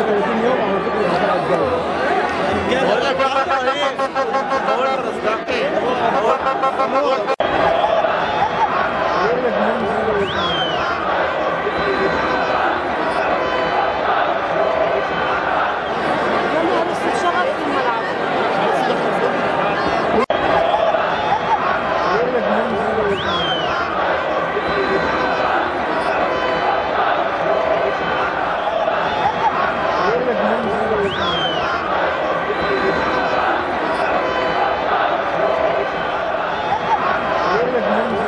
de Telecinco Amen.